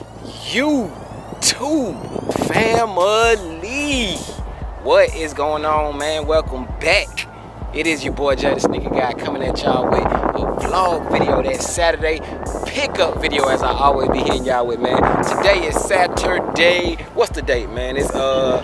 YouTube family. What is going on, man? Welcome back. It is your boy the Sneaker Guy coming at y'all with a vlog video that Saturday pickup video as I always be hitting y'all with, man. Today is Saturday. What's the date, man? It's uh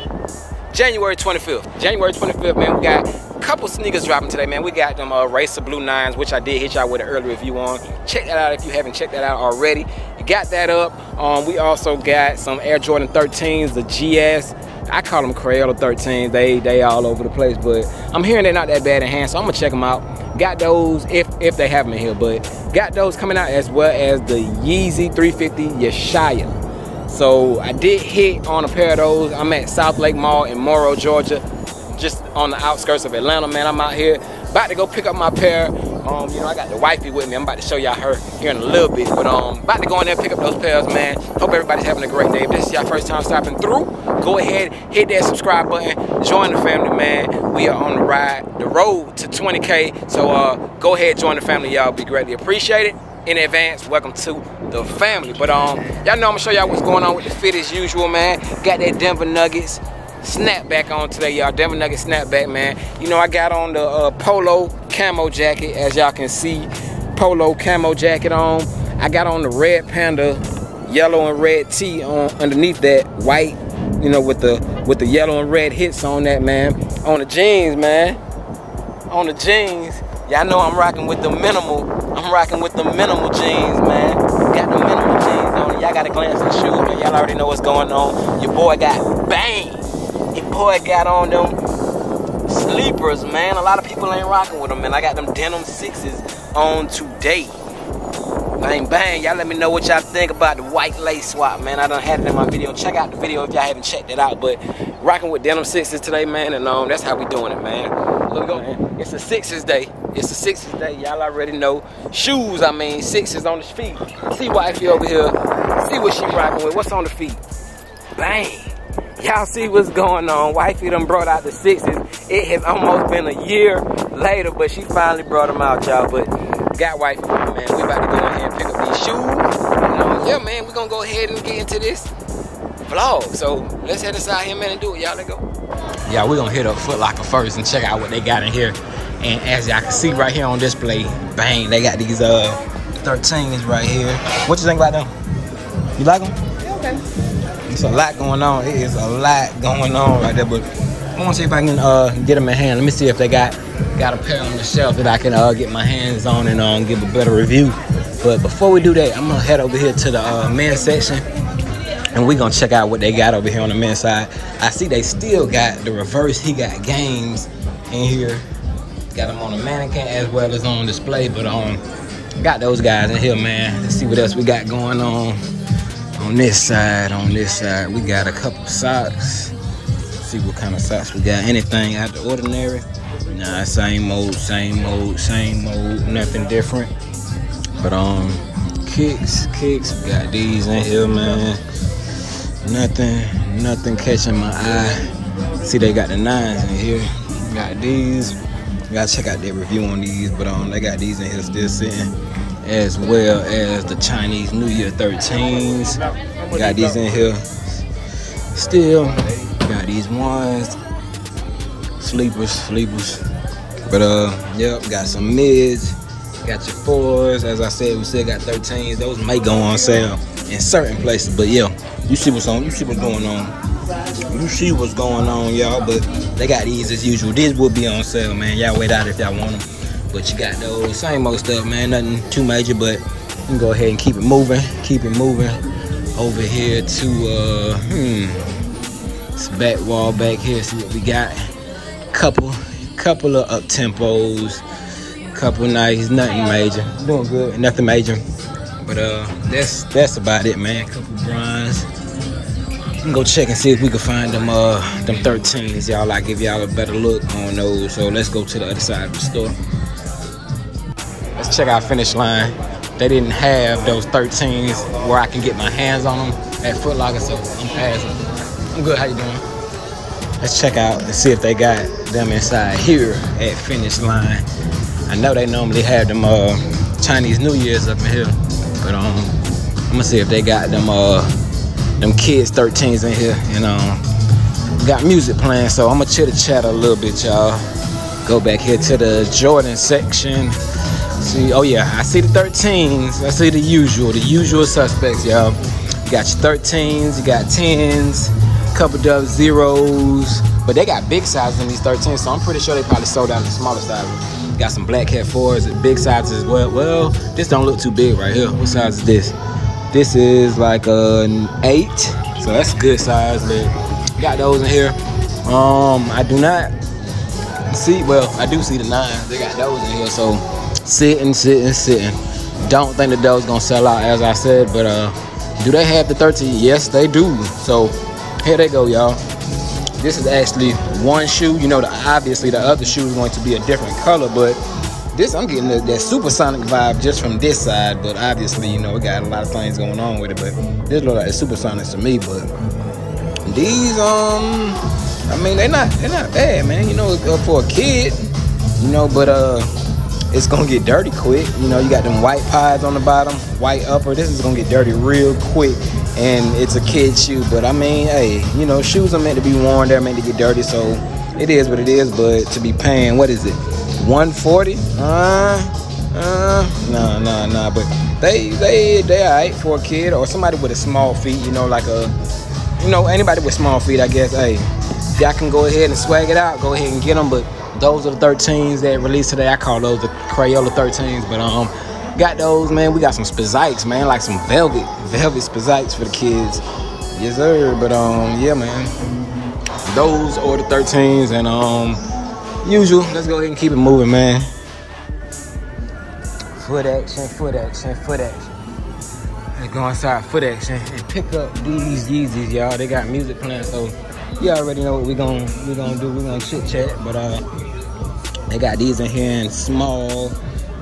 January 25th. January 25th, man. We got a couple sneakers dropping today, man. We got them uh, Racer Blue Nines, which I did hit y'all with an early review on. Check that out if you haven't checked that out already. Got that up. Um, we also got some Air Jordan 13s, the GS. I call them Crayola 13s. They they all over the place, but I'm hearing they're not that bad in hand, so I'm gonna check them out. Got those if if they have them in here, but got those coming out as well as the Yeezy 350 Yeshaya. So I did hit on a pair of those. I'm at South Lake Mall in Morrow, Georgia, just on the outskirts of Atlanta, man. I'm out here about to go pick up my pair. Um, you know, I got the wifey with me. I'm about to show y'all her here in a little bit. But um, about to go in there and pick up those pairs, man. Hope everybody's having a great day. If this is your first time stopping through, go ahead, hit that subscribe button, join the family, man. We are on the ride, the road to 20K. So uh, go ahead, join the family, y'all. Be greatly appreciated in advance, welcome to the family. But um, y'all know I'm gonna show y'all what's going on with the fit as usual, man. Got that Denver Nuggets snapback on today, y'all. Denver Nuggets snapback, man. You know, I got on the uh, polo camo jacket, as y'all can see. Polo camo jacket on. I got on the red panda, yellow and red tee on underneath that white, you know, with the with the yellow and red hits on that, man. On the jeans, man. On the jeans. Y'all know I'm rocking with the minimal. I'm rocking with the minimal jeans, man. Got the minimal jeans on. Y'all got a glance at the shoes, man. Y'all already know what's going on. Your boy got bang. Your boy got on them sleepers, man. A lot of people ain't rocking with them, man. I got them denim sixes on today. Bang, bang. Y'all let me know what y'all think about the white lace swap, man. I done had it in my video. Check out the video if y'all haven't checked it out. But rocking with denim sixes today, man. And um, that's how we doing it, man. Look, go. Man. It's a sixes day. It's a sixes day. Y'all already know. Shoes, I mean, sixes on the feet. See wifey over here. See what she rocking with. What's on the feet? Bang. Y'all see what's going on. Wifey done brought out the sixes. It has almost been a year later, but she finally brought them out, y'all. But got wifey, man. We about to go ahead and pick up these shoes. You know, yeah, man, we gonna go ahead and get into this vlog. So let's head inside here, man, and do it. Y'all, let go. Yeah, we gonna hit up Foot Locker first and check out what they got in here. And as y'all can see right here on display, bang, they got these uh 13s right here. What you think about them? You like them? Yeah, okay. It's a lot going on. It is a lot going on right there, but I want to see if I can uh, get them in hand. Let me see if they got got a pair on the shelf that I can uh, get my hands on and um, give a better review. But before we do that, I'm gonna head over here to the uh, men's section and we gonna check out what they got over here on the men's side. I see they still got the reverse. He got games in here. Got them on the mannequin as well as on display. But um, got those guys in here, man. Let's see what else we got going on on this side. On this side, we got a couple socks. Let's see what kind of socks we got. Anything out the ordinary? Nah, same old, same old, same old, Nothing different. But um, kicks, kicks. We got these in here, man. Nothing, nothing catching my eye. See, they got the nines in here. Got these. Gotta check out their review on these, but um, they got these in here still sitting, as well as the Chinese New Year 13s. Got these in here still. Got these ones, sleepers, sleepers. But uh, yep, got some mids. Got your fours. As I said, we still got 13s. Those may go on sale in certain places, but yeah, you see what's on. You see what's going on. You see what's going on, y'all. But they got these as usual. These will be on sale, man. Y'all wait out if y'all want them. But you got those same old stuff, man. Nothing too major, but you can go ahead and keep it moving. Keep it moving over here to uh, hmm, this back wall back here. See what we got. Couple, couple of up tempos. Couple nice, nothing major. Doing good, nothing major. But uh, that's that's about it, man. Couple bronze. can go check and see if we can find them uh them 13s, y'all. I give y'all a better look on those. So let's go to the other side of the store. Let's check out finish line. They didn't have those 13s where I can get my hands on them at Foot Locker, so I'm passing. I'm good. How you doing? Let's check out and see if they got them inside here at finish line. I know they normally have them uh, Chinese New Year's up in here, but um, I'm gonna see if they got them uh them kids 13s in here. And um got music playing, so I'm gonna chill the chat a little bit, y'all. Go back here to the Jordan section. See, oh yeah, I see the 13s. I see the usual, the usual suspects, y'all. You got your 13s, you got 10s, couple of zeros, but they got big sizes in these 13s, so I'm pretty sure they probably sold out the smaller sizes. Got some black cat fours, big sizes as well. Well, this don't look too big right here. What size is this? This is like an eight, so that's a good size. But got those in here. Um, I do not see. Well, I do see the nines. They got those in here. So sitting, sitting, sitting. Don't think the doug's gonna sell out, as I said. But uh, do they have the 13? Yes, they do. So here they go, y'all. This is actually one shoe. You know, the, obviously the other shoe is going to be a different color, but this I'm getting the, that supersonic vibe just from this side. But obviously, you know, it got a lot of things going on with it. But this look like supersonic to me. But these, um, I mean, they're not they're not bad, man. You know, for a kid, you know, but uh, it's gonna get dirty quick. You know, you got them white pies on the bottom, white upper. This is gonna get dirty real quick and it's a kid shoe. But I mean, hey, you know, shoes are meant to be worn. They're meant to get dirty, so it is what it is. But to be paying, what is it, 140? Uh, uh, nah, nah, nah. But they, they, they alright for a kid or somebody with a small feet. You know, like a, you know, anybody with small feet. I guess, hey, y'all can go ahead and swag it out. Go ahead and get them. But those are the 13s that released today. I call those the Crayola 13s. But um Got those, man. We got some Spizikes, man, like some velvet, velvet Spizikes for the kids. Yes, sir. But um, yeah, man. Those are the 13s, and um, usual. Let's go ahead and keep it moving, man. Foot action, foot action, foot action. Let's go inside foot action and pick up these Yeezys, y'all. They got music playing, so you already know what we gonna we gonna do. We gonna chit chat, but uh, they got these in here in small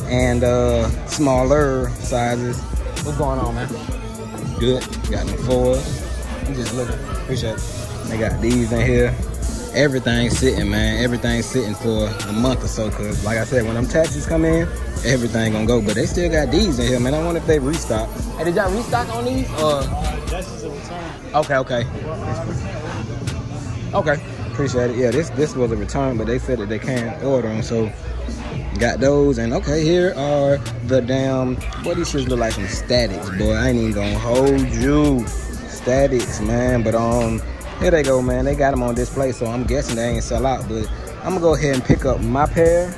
and uh, smaller sizes. What's going on, man? Good. Got them fours. I'm just looking. Appreciate it. They got these in here. Everything's sitting, man. Everything's sitting for a month or so. Cause like I said, when them taxes come in, everything gonna go. But they still got these in here, man. I wonder if they restock. Hey, did y'all restock on these? Or? Uh, that's just a return. Okay, okay. Okay. Appreciate it. Yeah, this this was a return, but they said that they can't order them, so Got those, and okay, here are the damn, what these shits look like some statics, boy. I ain't even gonna hold you. Statics, man. But um, here they go, man. They got them on display, so I'm guessing they ain't sell out. But I'm gonna go ahead and pick up my pair,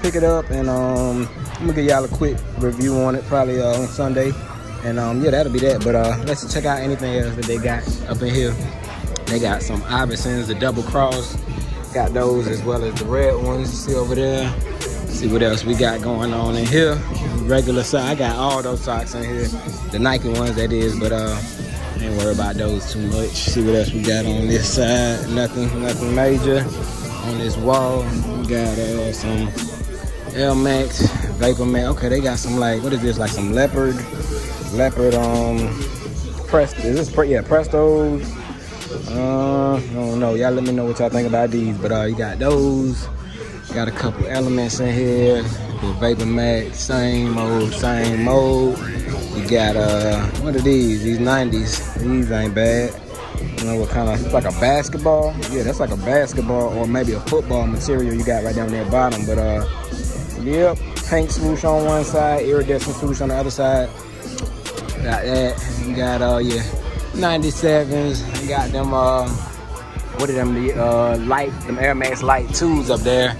pick it up, and um, I'm gonna give y'all a quick review on it, probably uh, on Sunday. And um, yeah, that'll be that. But uh, let's check out anything else that they got up in here. They got some Iversons, the double cross. Got those as well as the red ones you see over there see what else we got going on in here. Regular size. I got all those socks in here. The Nike ones, that is, but uh, ain't worry about those too much. See what else we got on this side. Nothing, nothing major. On this wall, we got uh, some Air Max, Vapor Max. Okay, they got some like, what is this? Like some leopard, leopard, um, Prest, is this, yeah, Prestos. Uh, I don't know. Y'all let me know what y'all think about these. But uh, you got those. Got a couple elements in here. The Vapor Max, same mode, same mode. You got uh, what are these? These 90s. These ain't bad. You know what kind of? It's like a basketball. Yeah, that's like a basketball or maybe a football material you got right down there bottom. But uh, yep, paint swoosh on one side, iridescent swoosh on the other side. Got that. You got uh, yeah, 97s. You got them uh, what are them? The uh, light, them Air Max Light 2s up there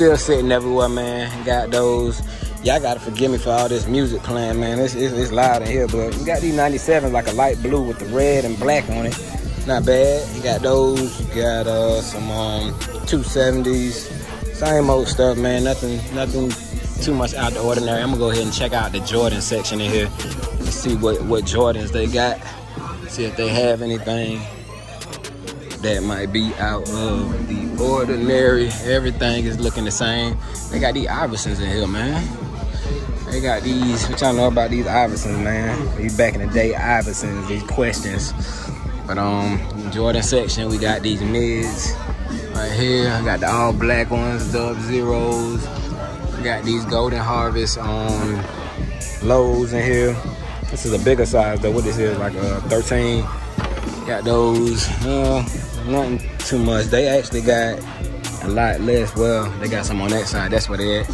still sitting everywhere, man. Got those. Y'all gotta forgive me for all this music playing, man. It's, it's, it's loud in here, but you got these 97s like a light blue with the red and black on it. Not bad. You got those. You got uh, some um, 270s. Same old stuff, man. Nothing, nothing too much out the ordinary. I'm gonna go ahead and check out the Jordan section in here. See what what Jordans they got. See if they have anything that might be out of the ordinary. Everything is looking the same. They got these Iversons in here, man. They got these, what y'all know about these Iversons, man? These back in the day Iversons, these questions. But um, Jordan section, we got these mids right here. I got the all black ones, dub zeros. We got these golden harvest on um, lows in here. This is a bigger size though. What this is, like a 13. Got those, uh, nothing too much. They actually got a lot less. Well, they got some on that side. That's what they at.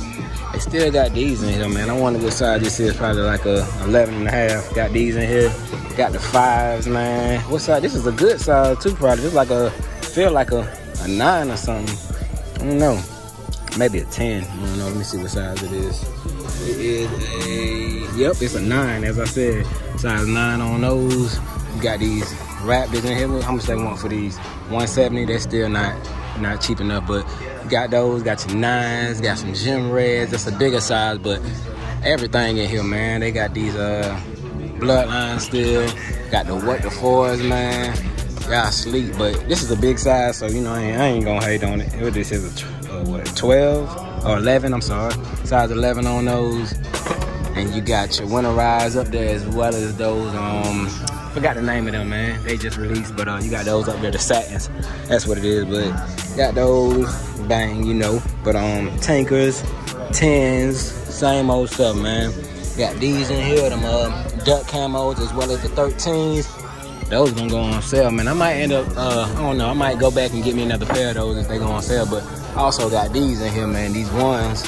They still got these in here, man. I wonder what size this is. Probably like a 11 and a half. Got these in here. Got the fives, man. What size? This is a good size too, probably. This like a, feel like a, a nine or something. I don't know. Maybe a 10. I don't know. Let me see what size it is. It is a, yep, it's a nine, as I said. Size nine on those. We got these Raptors in here. How much they want for these? 170. They're still not not cheap enough, but got those. Got your nines. Got some gym reds. That's a bigger size, but everything in here, man. They got these uh bloodlines still. Got the what the fours, man. Y'all sleep, but this is a big size, so you know I ain't, I ain't gonna hate on it. What this is a uh, what 12 or 11? I'm sorry, size 11 on those. And you got your winter winterize up there as well as those um forgot the name of them, man. They just released, but uh, you got those up there, the satins. That's what it is. But got those, bang, you know. But um, tankers, tens, same old stuff, man. Got these in here, them uh, duck camos as well as the 13s. Those gonna go on sale, man. I might end up, uh, I don't know, I might go back and get me another pair of those if they go on sale. But I also got these in here, man. These ones.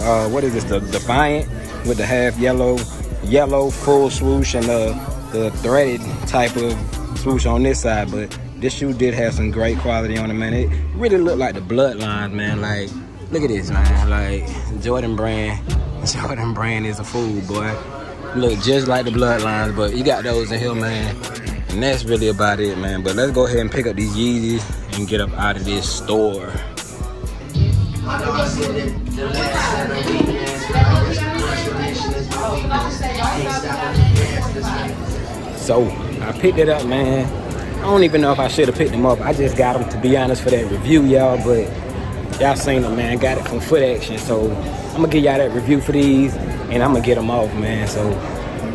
Uh, what is this? The Defiant with the half yellow, yellow full swoosh and uh the threaded type of swoosh on this side, but this shoe did have some great quality on it, man. It really looked like the bloodlines, man. Like, look at this, man. Like, Jordan Brand, Jordan Brand is a fool, boy. Look just like the bloodlines, but you got those in here, man. And that's really about it, man. But let's go ahead and pick up these Yeezys and get up out of this store. So I picked it up, man. I don't even know if I should have picked them up. I just got them to be honest for that review, y'all. But y'all seen them, man. Got it from Foot Action. So I'm gonna give y'all that review for these, and I'm gonna get them off, man. So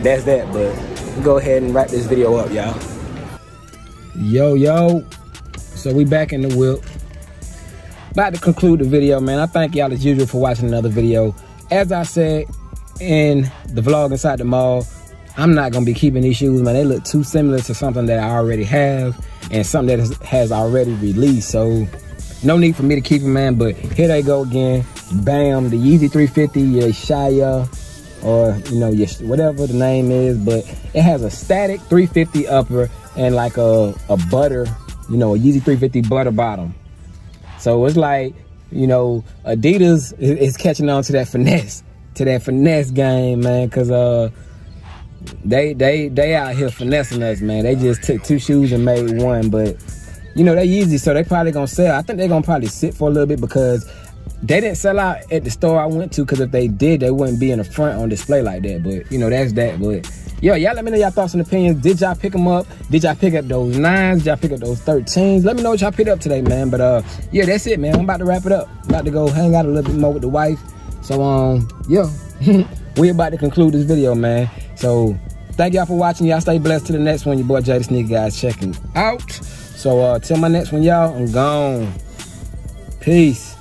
that's that. But go ahead and wrap this video up, y'all. Yo, yo. So we back in the whip. About to conclude the video, man. I thank y'all as usual for watching another video. As I said in the vlog inside the mall, I'm not gonna be keeping these shoes, man. They look too similar to something that I already have and something that has already released. So no need for me to keep them, man. But here they go again. Bam, the Yeezy 350, Yeshaya, or you know, your, whatever the name is. But it has a static 350 upper and like a, a butter, you know, a Yeezy 350 butter bottom. So it's like, you know, Adidas is catching on to that finesse, to that finesse game, man. Cause uh they they they out here finessing us, man. They just took two shoes and made one, but you know they Yeezy, so they probably gonna sell. I think they're gonna probably sit for a little bit because they didn't sell out at the store I went to. Because if they did, they wouldn't be in the front on display like that. But you know that's that. But yo, y'all let me know y'all thoughts and opinions. Did y'all pick them up? Did y'all pick up those nines? Did y'all pick up those 13s? Let me know what y'all picked up today, man. But uh, yeah, that's it, man. I'm about to wrap it up. about to go hang out a little bit more with the wife. So um, yeah, we about to conclude this video, man. So Thank y'all for watching. Y'all stay blessed to the next one. Your boy the Sneaker Guys checking out. So uh till my next one, y'all, I'm gone. Peace.